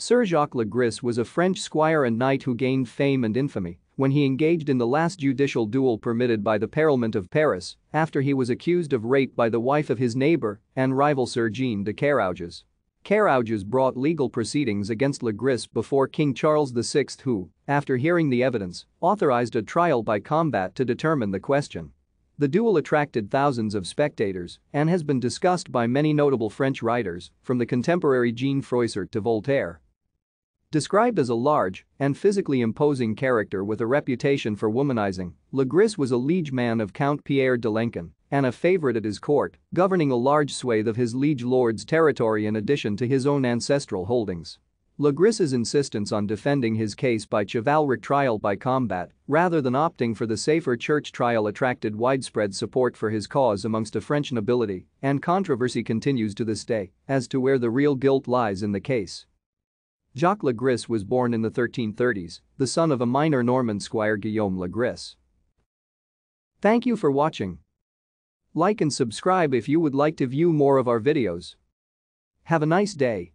Sir Jacques Le Gris was a French squire and knight who gained fame and infamy when he engaged in the last judicial duel permitted by the Parlement of Paris after he was accused of rape by the wife of his neighbor and rival Sir Jean de Carrouges. Carrouges brought legal proceedings against Le Gris before King Charles VI who, after hearing the evidence, authorized a trial by combat to determine the question. The duel attracted thousands of spectators and has been discussed by many notable French writers, from the contemporary Jean Froissart to Voltaire. Described as a large and physically imposing character with a reputation for womanizing, Le Gris was a liege man of Count Pierre d'Alençon and a favorite at his court, governing a large swathe of his liege lord's territory in addition to his own ancestral holdings. Le Gris's insistence on defending his case by chivalric trial by combat rather than opting for the safer church trial attracted widespread support for his cause amongst the French nobility, and controversy continues to this day as to where the real guilt lies in the case. Jacques Le Gris was born in the 1330s, the son of a minor Norman squire Guillaume Le Gris. Thank you for watching. Like and subscribe if you would like to view more of our videos. Have a nice day.